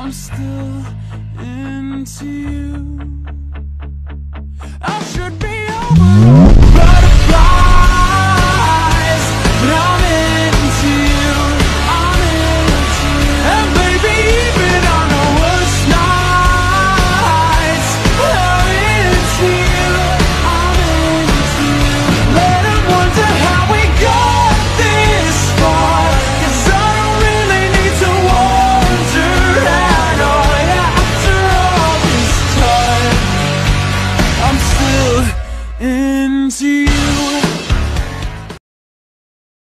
I'm still into you into you.